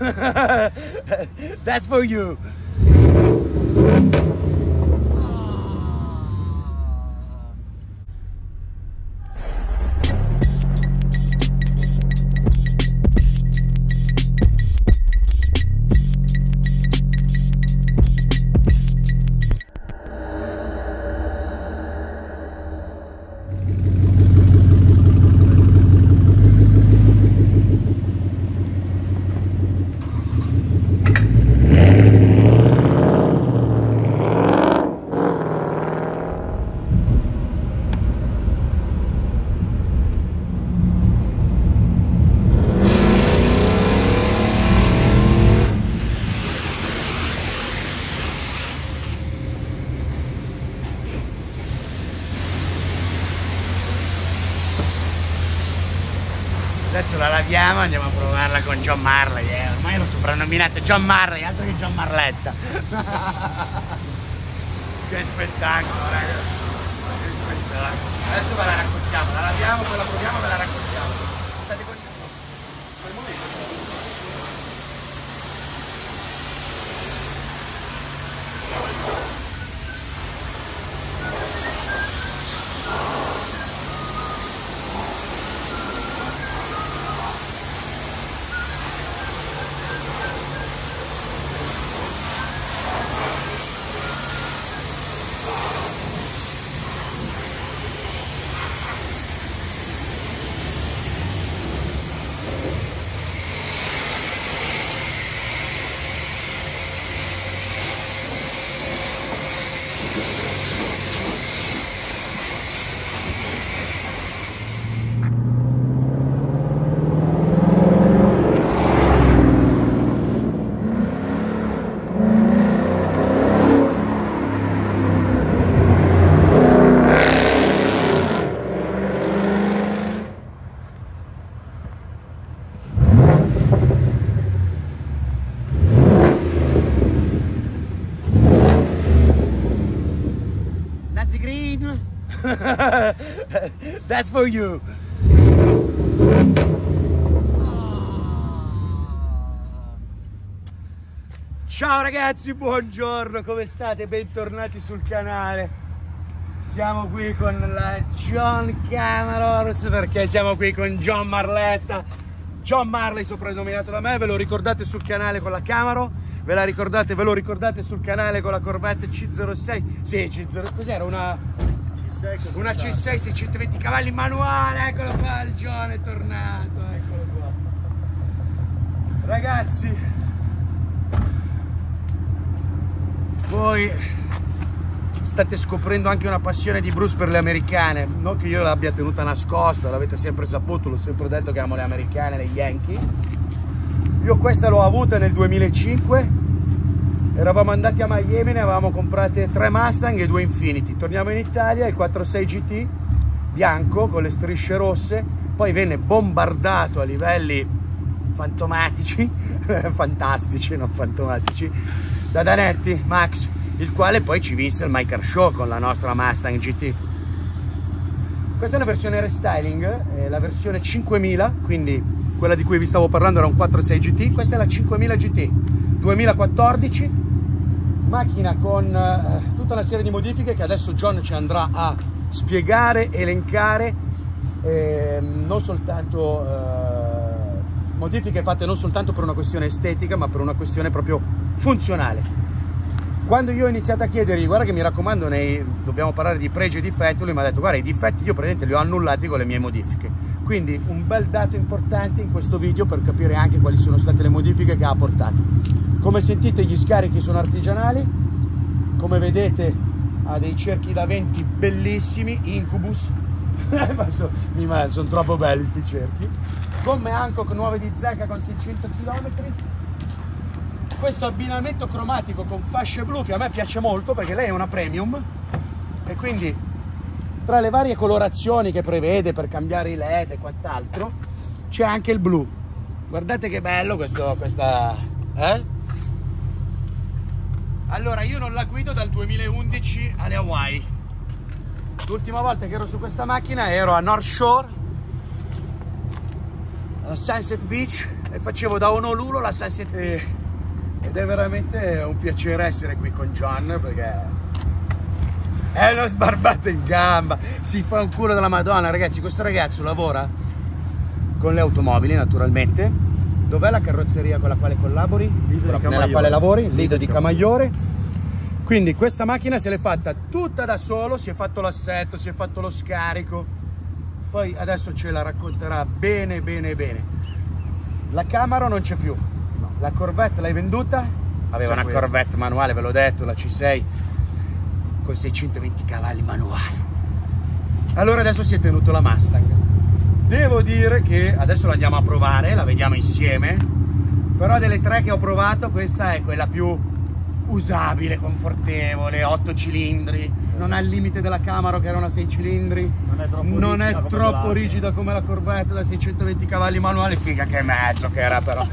That's for you. La laviamo e andiamo a provarla con John Marley. Eh. Ormai l'ho soprannominato John Marley, altro che John Marletta. che spettacolo, raga. Che spettacolo. Adesso ve la raccontiamo, la laviamo, poi la proviamo e ve la raccontiamo. State con quel momento. Nazi Green. For you. Ciao ragazzi, buongiorno, come state? Bentornati sul canale. Siamo qui con la John Camerors perché siamo qui con John Marletta. John Marley soprannominato da me, ve lo ricordate sul canale con la Camaro? Ve la ricordate, ve lo ricordate sul canale con la Corvette C06? Sì, C0, cos'era? Una una C6 620 cavalli manuale, eccolo qua, il John è tornato, eccolo qua. Ragazzi, voi state scoprendo anche una passione di Bruce per le americane, non che io l'abbia tenuta nascosta, l'avete sempre saputo, l'ho sempre detto che amo le americane, le Yankee. Io questa l'ho avuta nel 2005 eravamo andati a Miami, ne avevamo comprate tre Mustang e due Infinity. Torniamo in Italia, il 46 GT bianco con le strisce rosse, poi venne bombardato a livelli fantomatici, fantastici, non fantomatici, da Danetti, Max, il quale poi ci vinse il My Car Show con la nostra Mustang GT. Questa è una versione restyling, è la versione 5000, quindi quella di cui vi stavo parlando era un 46 GT, questa è la 5000 GT 2014 macchina con eh, tutta una serie di modifiche che adesso John ci andrà a spiegare, elencare, eh, non soltanto eh, modifiche fatte non soltanto per una questione estetica, ma per una questione proprio funzionale. Quando io ho iniziato a chiedergli, guarda che mi raccomando, nei, dobbiamo parlare di pregi e difetti, lui mi ha detto, guarda, i difetti io praticamente li ho annullati con le mie modifiche. Quindi un bel dato importante in questo video per capire anche quali sono state le modifiche che ha apportato. Come sentite gli scarichi sono artigianali, come vedete ha dei cerchi da venti bellissimi, Incubus, mi sono troppo belli questi cerchi, gomme Hancock nuove di Zecca con 600 km, questo abbinamento cromatico con fasce blu che a me piace molto perché lei è una premium. E quindi tra le varie colorazioni che prevede per cambiare i led e quant'altro c'è anche il blu guardate che bello questo questa eh? Allora, io non la guido dal 2011 alle Hawaii. L'ultima volta che ero su questa macchina ero a North Shore, a Sunset Beach, e facevo da Honolulu la Sunset e, ed è veramente un piacere essere qui con John perché è uno sbarbato in gamba, si fa un culo della Madonna, ragazzi, questo ragazzo lavora con le automobili naturalmente. Dov'è la carrozzeria con la quale collabori? Lido Nella Camaiore. quale lavori? Lido di Camaiore. Quindi questa macchina se l'è fatta tutta da solo, si è fatto l'assetto, si è fatto lo scarico. Poi adesso ce la racconterà bene bene bene. La Camaro non c'è più. La Corvette l'hai venduta? Aveva una questa. Corvette manuale, ve l'ho detto, la C6 con 620 cavalli manuale. Allora adesso si è tenuto la Mustang. Devo dire che adesso la andiamo a provare, la vediamo insieme. Però delle tre che ho provato, questa è quella più usabile, confortevole, 8 cilindri, non ha il limite della Camaro che era una 6 cilindri, Non è troppo non rigida è come troppo rigida come la Corvette da 620 cavalli manuale, figa che mezzo che era però.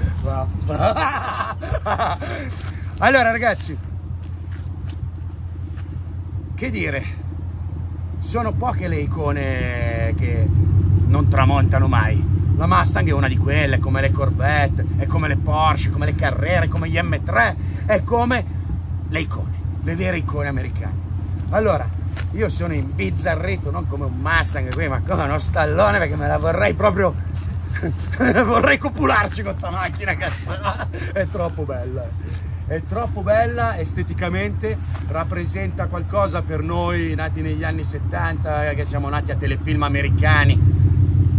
allora ragazzi, che dire, sono poche le icone che non tramontano mai. La Mustang è una di quelle, come le Corvette, è come le Porsche, come le Carrere, come gli M3, è come le icone, le vere icone americane. Allora, io sono imbizzarrito, non come un Mustang qui, ma come uno stallone perché me la vorrei proprio... vorrei copularci con sta macchina, cazzo. È troppo bella. È troppo bella esteticamente, rappresenta qualcosa per noi nati negli anni 70, che siamo nati a telefilm americani.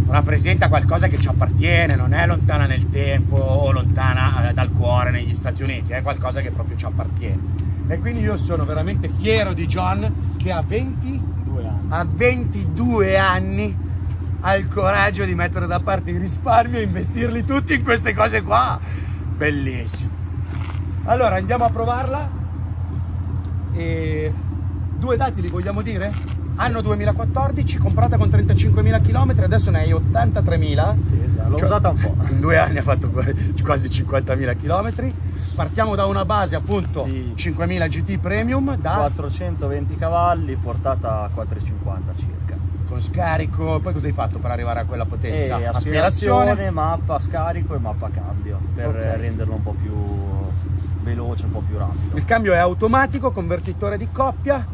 Rappresenta qualcosa che ci appartiene, non è lontana nel tempo o lontana eh, dal cuore negli Stati Uniti, è qualcosa che proprio ci appartiene. E quindi io sono veramente fiero di John che 20 Due anni. a 22 anni ha il coraggio di mettere da parte i risparmi e investirli tutti in queste cose qua. Bellissimo. Allora andiamo a provarla. E due dati li vogliamo dire? Anno 2014, comprata con 35.000 km, adesso ne hai 83.000. Sì, esatto. L'ho Cioè, usata un po'. In due anni ha fatto quasi 50.000 km. Partiamo da una base appunto Di- 5.000 GT Premium da 420 cavalli, portata a 450 circa. con scarico. Poi cosa hai fatto per arrivare a quella potenza? E aspirazione, mappa scarico e mappa cambio per Ok. renderlo un po' più veloce, un po' più rapido. Il cambio è automatico, convertitore di coppia,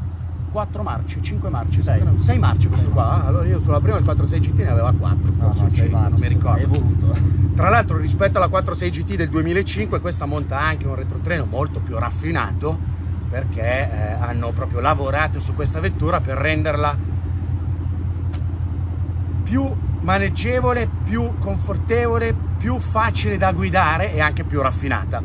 4 marce, 5 marce, Sei. 6 marce questo qua. Ah, Allora io sulla prima il 46 GT ne aveva 4, No, forse no, sei, sei non marce, mi ricordo. È evoluto. Tra l'altro rispetto alla 46 GT del 2005 questa monta anche un retrotreno molto più raffinato perché eh, hanno proprio lavorato su questa vettura per renderla più maneggevole, più confortevole, più facile da guidare e anche più raffinata.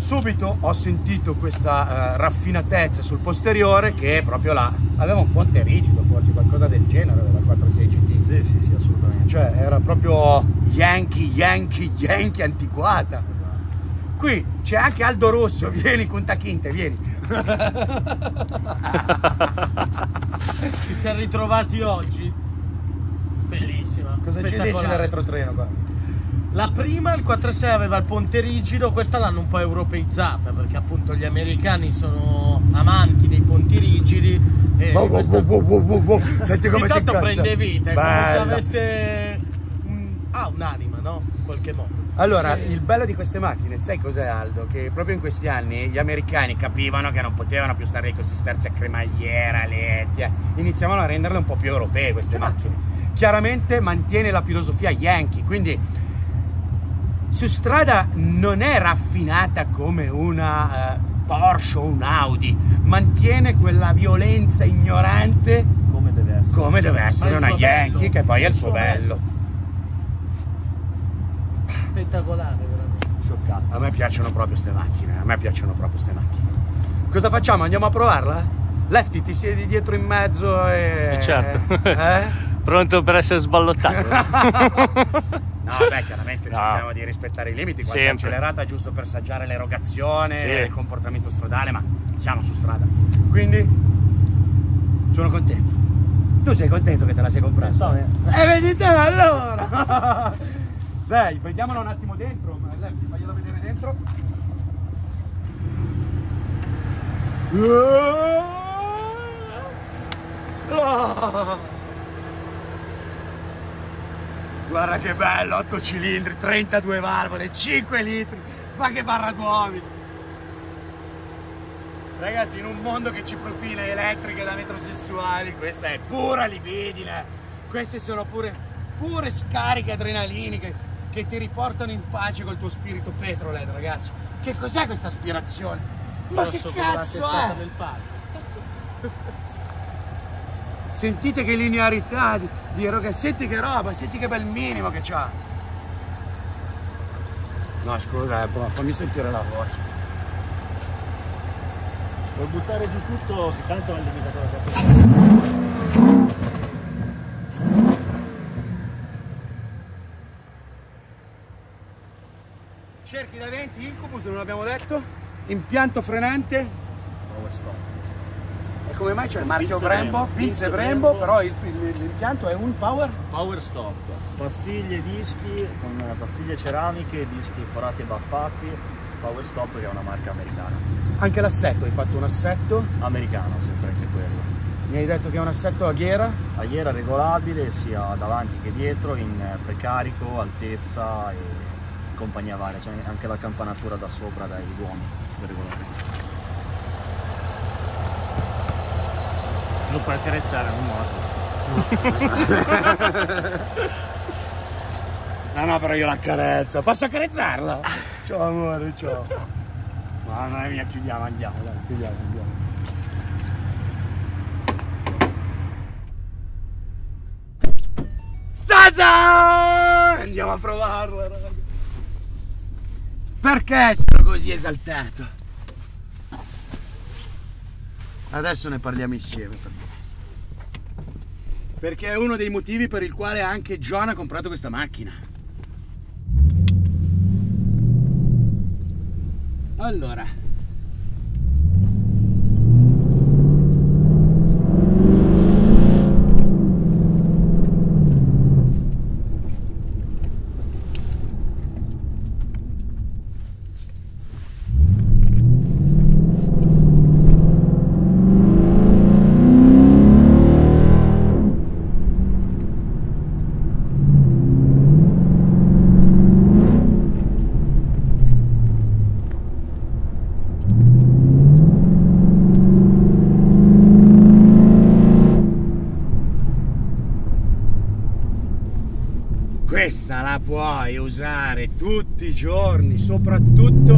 Subito ho sentito questa eh, raffinatezza sul posteriore che proprio là aveva un ponte rigido, forse qualcosa del genere della 46 GT. Sì, sì, sì, assolutamente. Cioè era proprio Yankee, Yankee, Yankee antiquata. Qui c'è anche Aldo Rosso, vieni con Tachinte, vieni. Ci siamo ritrovati oggi. Bellissima. Cosa ci dici del retrotreno qua? La prima, il 4.6 aveva il ponte rigido, questa l'hanno un po' europeizzata perché appunto gli americani sono amanti dei ponti rigidi. E wow, questa- wow, wow. Senti come si incazza. prende vita, è come se Bella. avesse un- ha un'anima, no? In qualche modo. Allora, il bello di queste macchine, sai cos'è Aldo? Che proprio in questi anni gli americani capivano che non potevano più stare con questi sterzi a cremagliera, letti, eh. iniziavano a renderle un po' più europee queste macchine. Chiaramente mantiene la filosofia Yankee, quindi su strada non è raffinata come una eh, Porsche o un Audi, mantiene quella violenza ignorante Come deve essere. come deve essere una Yankee, bello. che poi è il Il suo suo bello. Spettacolare, veramente. Scioccante. A me piacciono proprio queste macchine, a me piacciono proprio queste macchine. Cosa facciamo? Andiamo a provarla? Lefty, ti siedi dietro in mezzo e... Eh, certo. Eh? Pronto per essere sballottato? No, beh, chiaramente No. cerchiamo di rispettare i limiti, qualche Sempre. accelerata giusto per assaggiare l'erogazione, Sì. il comportamento stradale, ma siamo su strada. Quindi sono contento. Tu sei contento che te la sei comprata? Pensavo, eh. E vedi te allora! Dai, vediamola un attimo dentro, ma Lefty, fagliela vedere dentro. Ah! Guarda che bello, 8 cilindri, 32 valvole, 5 litri, ma che barra d'uomini! Ragazzi, in un mondo che ci propina elettriche da metrosessuali, questa è pura libidine, queste sono pure, pure scariche adrenaliniche che ti riportano in pace col tuo spirito petrolhead, ragazzi. Che cos'è questa aspirazione? Ma che come la cazzo è? del parco. Sentite che linearità di, di eroga- senti che roba, senti che bel minimo che c'ha. No, scusa, eh, però fammi sentire la voce. Puoi buttare giù tutto, che tanto è il limitatore da Cerchi da 20, Incubus, non l'abbiamo detto? Impianto frenante? Power stop. Come mai c'è il marchio Pinze Brembo? Pinze Brembo, però l'impianto è un power? Power stop. Pastiglie, dischi, con pastiglie ceramiche, dischi forati e baffati. Power stop che è una marca americana. Anche l'assetto, hai fatto un assetto, Americano sempre anche quello. mi hai detto che è un assetto a ghiera, Agliera regolabile sia davanti che dietro in precarico, altezza e compagnia varia, c'è anche la campanatura da sopra dai buoni per regolare. Lo puoi accarezzare, non morto. No, no, però io l'accarezzo. Posso accarezzarla? Ciao amore, ciao. Mamma mia, chiudiamo, andiamo, dai, chiudiamo, andiamo. Zaza! Andiamo a provarla, raga. Perché sono così esaltato? Adesso ne parliamo insieme. per me. Perché è uno dei motivi per il quale anche John ha comprato questa macchina. Allora. Puoi usare tutti i giorni, soprattutto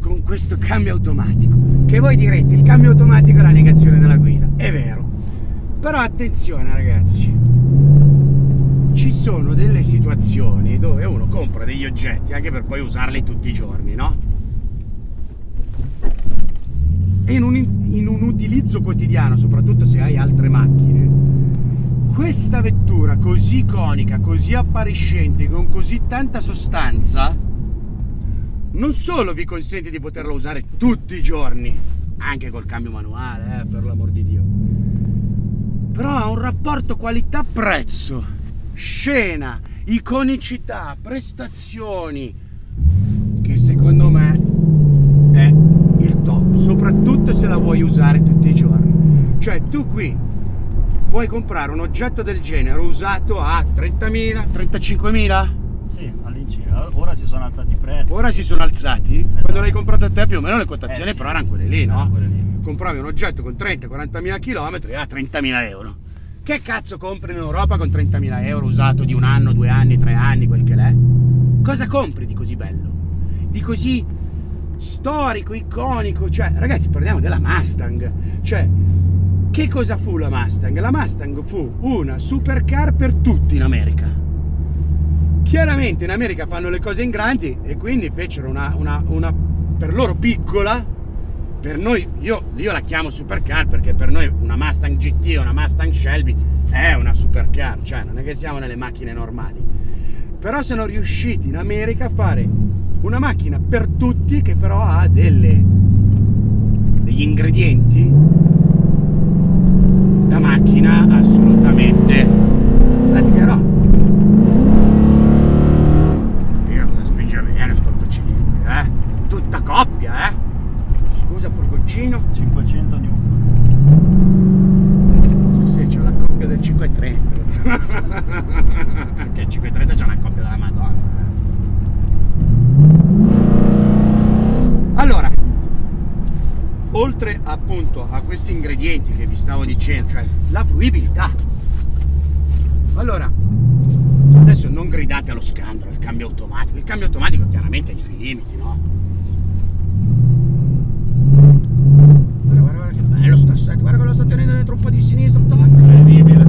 con questo cambio automatico. Che voi direte, il cambio automatico è la negazione della guida. È vero. Però attenzione ragazzi. Ci sono delle situazioni dove uno compra degli oggetti anche per poi usarli tutti i giorni, no? E in un, in un utilizzo quotidiano, soprattutto se hai altre macchine, questa vettura così iconica, così appariscente, con così tanta sostanza, non solo vi consente di poterla usare tutti i giorni, anche col cambio manuale, eh, per l'amor di Dio, però ha un rapporto qualità-prezzo, scena, iconicità, prestazioni, che secondo me è il top, soprattutto se la vuoi usare tutti i giorni. Cioè tu qui puoi comprare un oggetto del genere usato a 30.000, 35.000? Sì, all'incirca. Ora si sono alzati i prezzi. Ora si sono alzati. Quando l'hai comprato a te più o meno le quotazioni Eh sì. però erano quelle lì, no? Quelle lì. Compravi un oggetto con 30-40.000 km a 30.000 euro. Che cazzo compri in Europa con 30.000 euro usato di un anno, due anni, tre anni, quel che l'è? Cosa compri di così bello? Di così storico, iconico? Cioè, ragazzi, parliamo della Mustang. Cioè, che cosa fu la Mustang? La Mustang fu una supercar per tutti in America. Chiaramente in America fanno le cose in grandi e quindi fecero una, una- una per loro piccola, per noi, io, io la chiamo supercar perché per noi una Mustang GT o una Mustang Shelby è una supercar, cioè non è che siamo nelle macchine normali. Però sono riusciti in America a fare una macchina per tutti che però ha delle, degli ingredienti macchina assolutamente. La tirerò Fiat spinge bene sto 8 cilindri eh. Tutta coppia eh. Scusa furgoncino. 500 Newton. sì sì c'ho la coppia del 530 Perché il 530 c'è una coppia della Madonna. Oltre appunto a questi ingredienti che vi stavo dicendo, cioè la fruibilità. Allora, adesso non gridate allo scandalo, il cambio automatico. Il cambio automatico chiaramente ha i suoi limiti, no? Guarda, guarda, guarda che bello sta assetto, guarda che lo sto tenendo dentro un po' di sinistro, tac. Incredibile.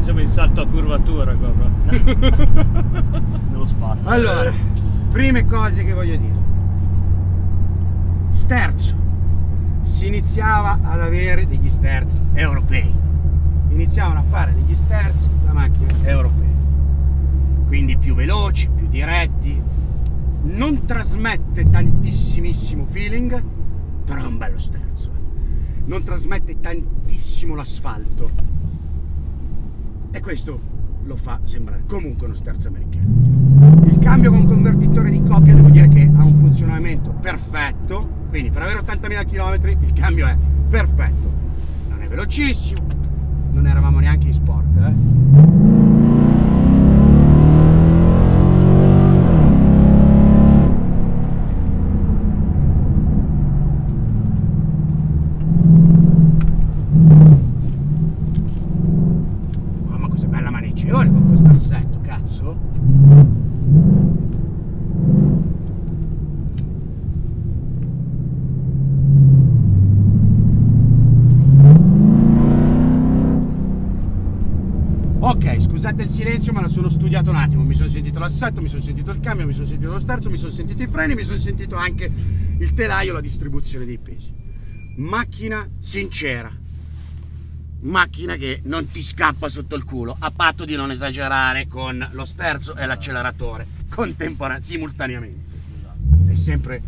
Siamo in salto a curvatura qua. però. nello spazio. Allora, prime cose che voglio dire. Sterzo. Si iniziava ad avere degli sterzi europei. Iniziavano a fare degli sterzi da macchine europee. Quindi più veloci, più diretti. Non trasmette tantissimissimo feeling, però è un bello sterzo. eh. Non trasmette tantissimo l'asfalto. E questo lo fa sembrare comunque uno sterzo americano. Cambio con convertitore di coppia devo dire che ha un funzionamento perfetto, quindi per avere 80.000 km il cambio è perfetto. Non è velocissimo, non eravamo neanche in sport, eh. Bella maneggevole con questo assetto, cazzo! Ok, scusate il silenzio, ma lo sono studiato un attimo. Mi sono sentito l'assetto, mi sono sentito il cambio, mi sono sentito lo sterzo, mi sono sentito i freni, mi sono sentito anche il telaio, la distribuzione dei pesi. Macchina sincera, macchina che non ti scappa sotto il culo, a patto di non esagerare con lo sterzo e l'acceleratore contemporaneamente, simultaneamente. È sempre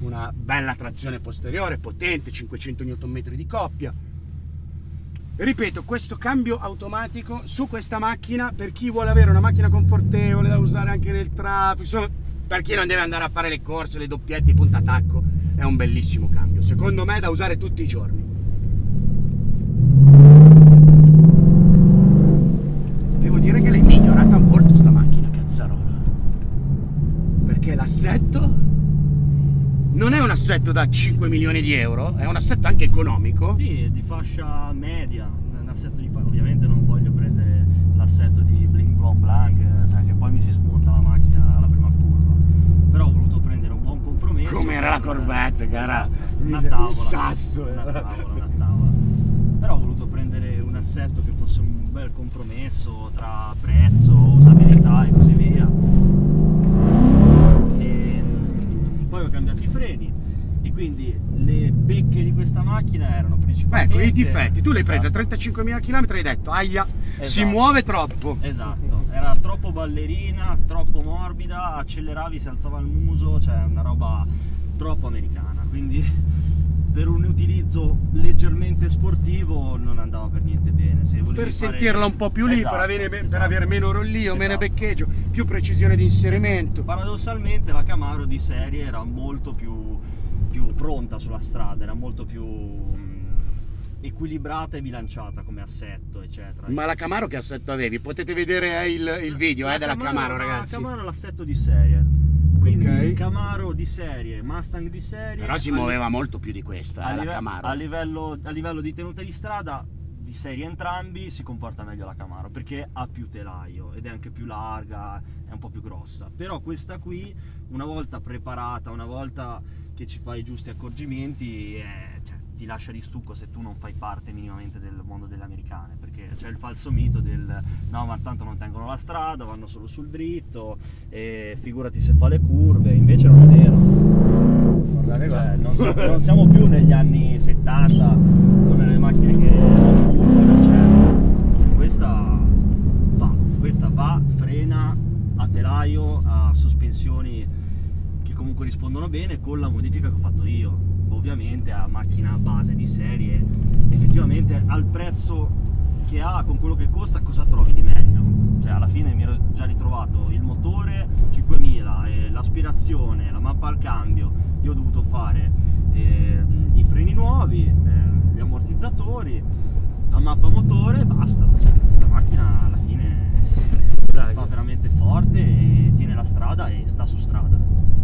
una bella trazione posteriore, potente, 500 Nm di coppia. Ripeto, questo cambio automatico su questa macchina, per chi vuole avere una macchina confortevole da usare anche nel traffico, per chi non deve andare a fare le corse, le doppiette, i puntatacco, è un bellissimo cambio. Secondo me da usare tutti i giorni. Devo dire che l'hai migliorata molto sta macchina, cazzarola. Perché l'assetto non è un assetto da 5 milioni di euro, è un assetto anche economico. Sì, di fascia media, un assetto di fa- ovviamente non voglio prendere l'assetto di Bling Blong Blanc, eh, cioè che poi mi si smonta la macchina alla prima curva. Però ho voluto prendere un buon compromesso. Come era la Corvette, cara? Una Un tavola. sasso, Una tavola, una tavola. Però ho voluto prendere un assetto che fosse un bel compromesso tra prezzo, usabilità e così via. E mm, poi ho cambiato i freni quindi le becche di questa macchina erano principalmente Ecco, i difetti. Tu l'hai presa a Esatto. 35.000 km e hai detto, aia, si Esatto. muove troppo. Esatto, era troppo ballerina, troppo morbida, acceleravi, si alzava il muso, cioè una roba troppo americana. Quindi per un utilizzo leggermente sportivo non andava per niente bene. Se Per fare- sentirla un po' più lì, Esatto, per, avere, per esatto. avere meno rollio, meno Esatto. beccheggio, più precisione di inserimento. Paradossalmente la Camaro di serie era molto più, più pronta sulla strada, era molto più mm, equilibrata e bilanciata come assetto, eccetera. Ma la Camaro che assetto avevi? Potete vedere eh, il, il video eh, della Camaro, ragazzi. La Camaro è l'assetto di serie. Quindi Ok. Camaro di serie, Mustang di serie. Però si a muoveva molto più di questa, a, eh, la live- Camaro. a livello, a livello di tenuta di strada, di serie entrambi, si comporta meglio la Camaro perché ha più telaio ed è anche più larga, è un po' più grossa. Però questa qui, una volta preparata, una volta che ci fai i giusti accorgimenti, eh, cioè, ti lascia di stucco se tu non fai parte minimamente del mondo delle americane, perché c'è il falso mito del no ma tanto non tengono la strada, vanno solo sul dritto, e figurati se fa le curve, invece non è vero. Cioè, non, so- non siamo più negli anni 70 con le macchine che curvano, eccetera. Questa va, questa va, frena a telaio, a sospensioni comunque rispondono bene con la modifica che ho fatto io. Ovviamente a macchina base di serie, effettivamente al prezzo che ha con quello che costa cosa trovi di meglio? Cioè alla fine mi ero già ritrovato il motore 5000, e l'aspirazione, la mappa al cambio, io ho dovuto fare eh, i freni nuovi, eh, gli ammortizzatori, la mappa motore, basta. Cioè, la macchina alla fine Dai. va veramente forte e tiene la strada e sta su strada.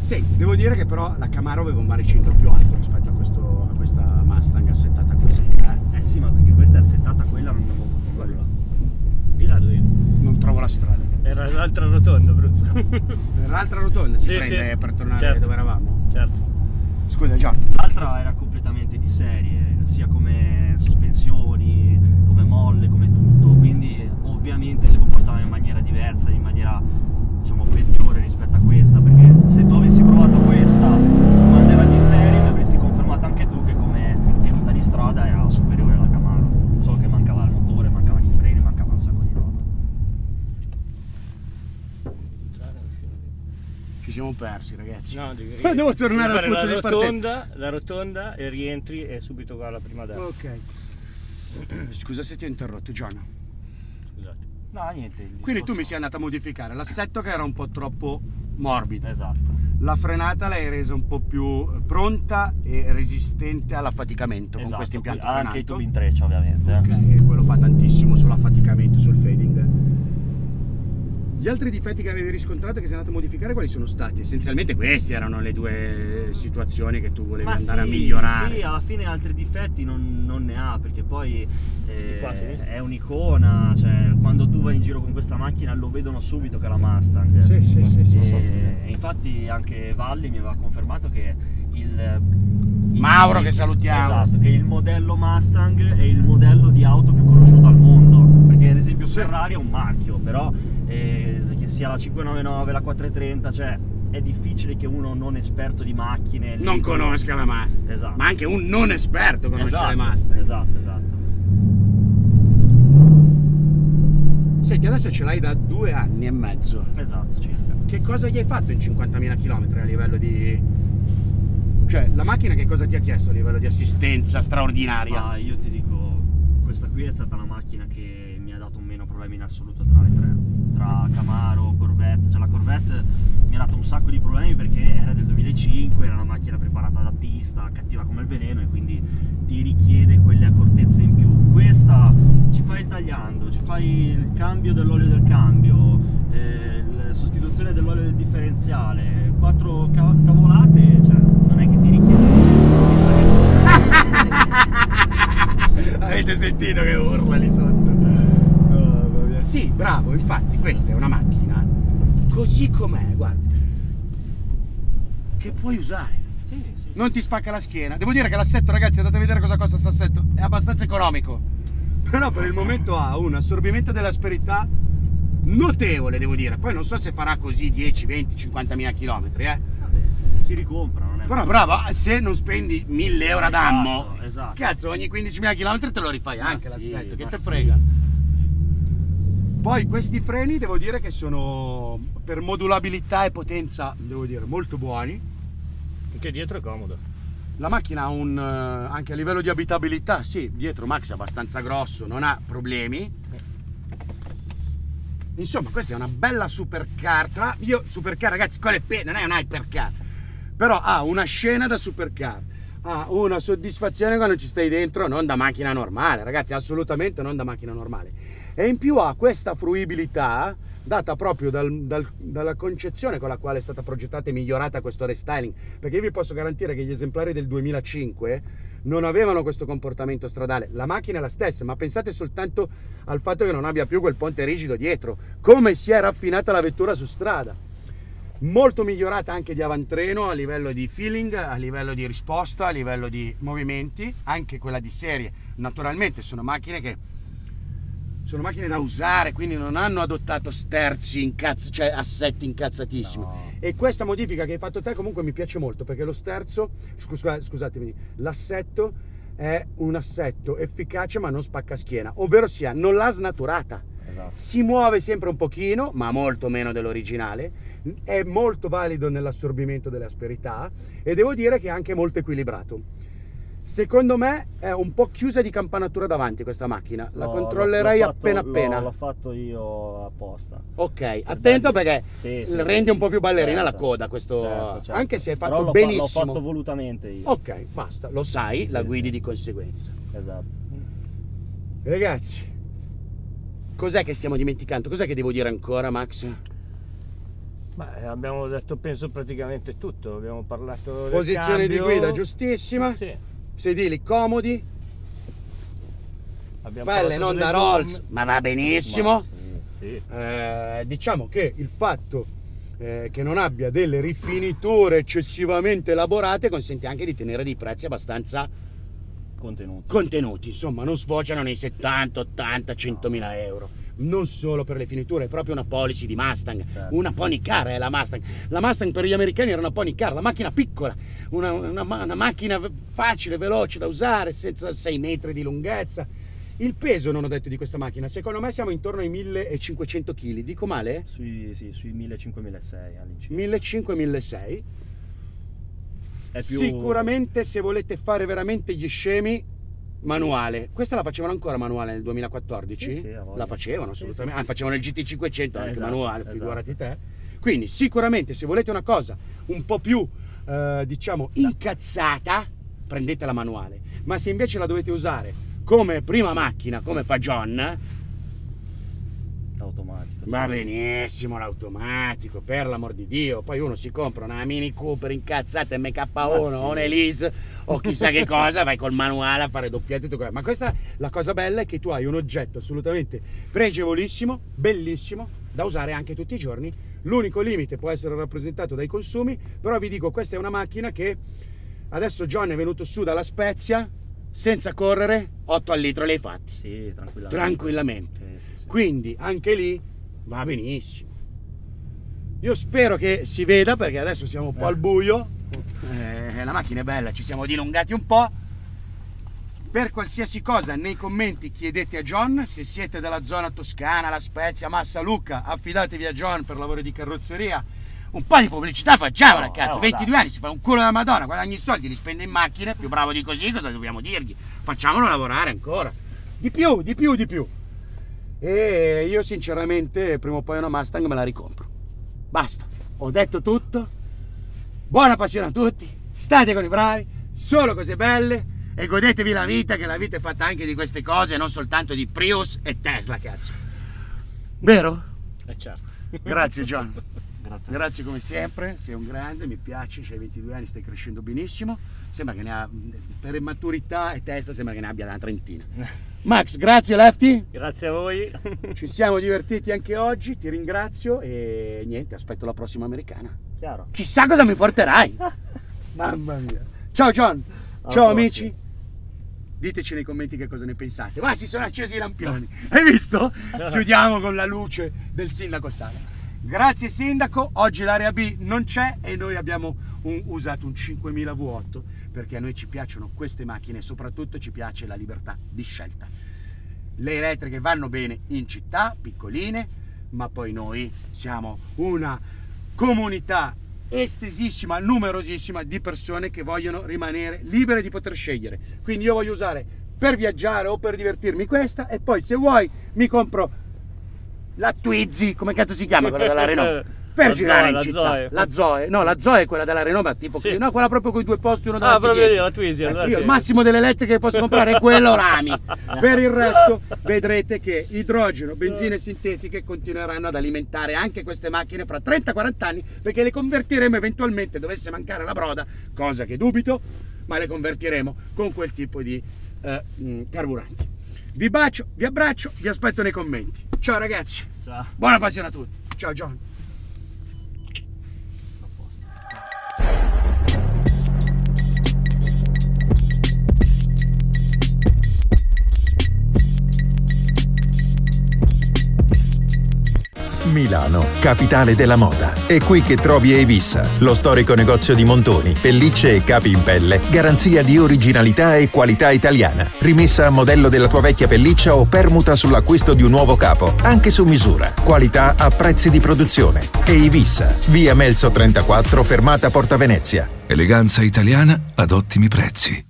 Senti, devo dire che però la Camaro aveva un baricentro più alto rispetto a, questo- a questa Mustang assettata così, eh. Eh sì, ma perché questa è assettata, quella non avevo fatto nulla. Di là dove? Non trovo la strada. Era l'altra rotonda, Bruce. L'altra rotonda si Sì, prende sì. per tornare Certo. dove eravamo? certo. Scusa John. L'altra era completamente di serie, sia come sospensioni, come molle, come tutto, quindi ovviamente si comportava in maniera diversa, in maniera diciamo peggiore rispetto a questa, perché se tu avessi provato questa quando era di serie mi avresti confermato anche tu che come tenuta di strada era superiore alla Camaro, solo che mancava il motore, mancavano i freni, mancava un sacco di roba. Ci siamo persi ragazzi. No, devi, Devo tornare al devi fare punto la rotonda, la rotonda e rientri e subito qua alla prima destra. Ok. Scusa se ti ho interrotto John. No, niente. Quindi tu mi sei andato a modificare l'assetto che era un po' troppo morbido. Esatto. La frenata l'hai resa un po' più pronta e resistente all'affaticamento con esatto, questo impianto qui- anche i tubi in treccia ovviamente. eh. Ok, e quello fa tantissimo sull'affaticamento, sul fading. Gli altri difetti che avevi riscontrato e che sei andato a modificare quali sono stati? Essenzialmente queste erano le due situazioni che tu volevi Ma andare sì, a migliorare. Sì, alla fine altri difetti non, non ne ha, perché poi eh, è un'icona, cioè quando tu vai in giro con questa macchina lo vedono subito che è la Mustang. Sì, sì, sì, sì, E, sì. infatti anche Valli mi aveva confermato che il... il- Mauro, il- che salutiamo. Esatto, che il modello Mustang è il modello di auto più conosciuto al mondo. Perché ad esempio Ferrari è un marchio, però eh, che sia la 599, la 430, cioè è difficile che uno non esperto di macchine Non conosca la Mustang. Esatto. Ma anche un non esperto conosce esatto, le Mustang. Esatto, esatto. Senti, adesso ce l'hai da due anni e mezzo. Esatto, circa. Che cosa gli hai fatto in 50.000 km a livello di... Cioè, la macchina che cosa ti ha chiesto a livello di assistenza straordinaria? Ma io ti dico, questa qui è stata la macchina che mi ha dato meno problemi in assoluto tra le tre. Tra Camaro, Corvette. Cioè la Corvette mi ha dato un sacco di problemi perché era del 2005, era una macchina preparata da pista, cattiva come il veleno e quindi ti richiede quelle accortezze in più. Questa ci fai il tagliando, ci fai il cambio dell'olio del cambio, eh, la sostituzione dell'olio del differenziale, quattro ca- cavolate, cioè non è che ti richiede chissà che Avete sentito che urla lì sotto? Oh, sì, bravo, infatti questa è una macchina così com'è, guarda. Che puoi usare. Non ti spacca la schiena. Devo dire che l'assetto, ragazzi, andate a vedere cosa costa questo assetto. È abbastanza economico. Però per il momento ha un assorbimento dell'asperità notevole, devo dire. Poi non so se farà così 10, 20, 50 mila chilometri, eh. Vabbè, si ricompra, non è Però bravo, se non spendi 1000 euro ad anno, Esatto, esatto. cazzo, ogni 15.000 km te lo rifai Ma anche sì, l'assetto, che te sì. frega. Poi questi freni devo dire che sono per modulabilità e potenza, devo dire, molto buoni. Anche dietro è comodo. La macchina ha un, eh, anche a livello di abitabilità, sì, dietro Max è abbastanza grosso, non ha problemi. Insomma, questa è una bella supercar. Tra io supercar, ragazzi, con le pe- non è un hypercar, però ha una scena da supercar. Ha una soddisfazione quando ci stai dentro, non da macchina normale, ragazzi, assolutamente non da macchina normale. E in più ha questa fruibilità data proprio dal- dal- dalla concezione con la quale è stata progettata e migliorata questo restyling. Perché io vi posso garantire che gli esemplari del 2005 non avevano questo comportamento stradale. La macchina è la stessa, ma pensate soltanto al fatto che non abbia più quel ponte rigido dietro. Come si è raffinata la vettura su strada. Molto migliorata anche di avantreno a livello di feeling, a livello di risposta, a livello di movimenti, anche quella di serie. Naturalmente sono macchine che sono macchine da usare, quindi non hanno adottato sterzi, incazz- cioè assetti incazzatissimi. No. E questa modifica che hai fatto te comunque mi piace molto perché lo sterzo, scusa- scusatemi, l'assetto è un assetto efficace ma non spacca schiena, ovvero sia non l'ha snaturata. Esatto. Si muove sempre un pochino, ma molto meno dell'originale, è molto valido nell'assorbimento delle asperità e devo dire che è anche molto equilibrato. Secondo me è un po' chiusa di campanatura davanti questa macchina. La No, controllerei l'ho- l'ho fatto- appena l'ho- appena. L'ho fatto io apposta. Ok, attento perché Sì, sì, rende sì. un po' più ballerina la Certo, coda questo. certo, certo. Anche se è Però fatto l'ho fa- benissimo. l'ho fatto volutamente io. Ok, basta, lo sai, la guidi sì. di conseguenza. Esatto. Ragazzi, cos'è che stiamo dimenticando? Cos'è che devo dire ancora, Max? Ma eh, abbiamo detto, penso, praticamente tutto. Abbiamo parlato del Posizione di cambio. guida giustissima, Sì. Sedili comodi, Abbiamo pelle non da. Rolls, ma va benissimo. Ma sì. Sì. Eh, diciamo che il fatto eh, che non abbia delle rifiniture eccessivamente elaborate consente anche di tenere dei prezzi abbastanza Contenuti. contenuti, insomma non sfociano nei 70, 80, 100 mila euro. Non solo per le finiture, è proprio una policy di Mustang, Certo. una pony car è la Mustang. La Mustang per gli americani era una pony car, la macchina piccola, una, una una macchina facile, veloce da usare, senza 6 metri di lunghezza. Il peso, non ho detto di questa macchina, secondo me siamo intorno ai 1500 kg, dico male? Sui, sì, sui 1500-1600 all'incirca. 1500-1600. È più... Sicuramente se volete fare veramente gli scemi, manuale. Questa la facevano ancora manuale nel 2014? Sì, sì, la facevano assolutamente. sì, Ah, facevano il GT500 anche Esatto, manuale, esatto. figurati te. Quindi sicuramente se volete una cosa un po' più, eh, diciamo, incazzata, prendete la manuale. Ma se invece la dovete usare come prima macchina, come fa John. Va benissimo l'automatico, per l'amor di Dio. Poi uno si compra una Mini Cooper incazzata MK1 Ma sì. o un'Elise o chissà che cosa, vai col manuale a fare doppiette e tutto quello. Ma questa, la cosa bella è che tu hai un oggetto assolutamente pregevolissimo, bellissimo, da usare anche tutti i giorni. L'unico limite può essere rappresentato dai consumi, però vi dico, questa è una macchina che adesso John è venuto su dalla Spezia senza correre, 8 al litro li hai fatti. Sì, tranquillamente. Tranquillamente. Sì, sì, sì. Quindi anche lì va benissimo. Io spero che si veda perché adesso siamo un po' Eh. al buio. Eh, la macchina è bella, ci siamo dilungati un po'. Per qualsiasi cosa nei commenti chiedete a John se siete della zona toscana, La Spezia, Massa, Lucca, affidatevi a John per lavori di carrozzeria. Un po' di pubblicità facciamola, No, cazzo. no, 22 dai. anni si fa un culo della Madonna, guadagni i soldi, li spende in macchine, più bravo di così, cosa dobbiamo dirgli? Facciamolo lavorare ancora. Di più, di più, di più. E io sinceramente prima o poi una Mustang me la ricompro. Basta, ho detto tutto. Buona passione a tutti, state con i bravi, solo cose belle e godetevi la vita, che la vita è fatta anche di queste cose, non soltanto di Prius e Tesla, cazzo. Vero? Eh, certo. Grazie John. Grazie. Grazie come sempre, sei un grande, mi piace, hai 22 anni, stai crescendo benissimo. Sembra che ne ha, per maturità e testa, sembra che ne abbia una trentina. Max, grazie Lefty. Grazie a voi. Ci siamo divertiti anche oggi, ti ringrazio e niente, aspetto la prossima americana. Chiaro. Chissà cosa mi porterai. Mamma mia. Ciao John. Alla Ciao prossima. amici. Diteci nei commenti che cosa ne pensate. Ma si sono accesi i lampioni. Hai visto? Chiudiamo con la luce del sindaco Sala. Grazie sindaco, oggi l'area B non c'è e noi abbiamo un- usato un 5000 V8 perché a noi ci piacciono queste macchine e soprattutto ci piace la libertà di scelta. Le elettriche vanno bene in città, piccoline, ma poi noi siamo una comunità estesissima, numerosissima di persone che vogliono rimanere libere di poter scegliere. Quindi io voglio usare per viaggiare o per divertirmi questa e poi se vuoi mi compro la Twizy, come cazzo si chiama quella della Renault? Per girare Zoe, in la città. Zoe. La Zoe, no, la Zoe è quella della Renault, ma tipo Sì. no, quella proprio con i due posti uno Ah, davanti e proprio lì, dietro. la Twizy, Ecco, allora io sì. il massimo delle elettriche che posso comprare è quello rami. Per il resto vedrete che idrogeno, benzine sintetiche continueranno ad alimentare anche queste macchine fra 30-40 anni perché le convertiremo eventualmente, dovesse mancare la broda, cosa che dubito, ma le convertiremo con quel tipo di eh, mh, carburanti. Vi bacio, vi abbraccio, vi aspetto nei commenti. Ciao ragazzi, Ciao. buona passione a tutti. Ciao John. Milano, capitale della moda. È qui che trovi Evissa, lo storico negozio di montoni, pellicce e capi in pelle, garanzia di originalità e qualità italiana. Rimessa a modello della tua vecchia pelliccia o permuta sull'acquisto di un nuovo capo, anche su misura. Qualità a prezzi di produzione. Evissa, via Melzo 34, fermata Porta Venezia. Eleganza italiana ad ottimi prezzi.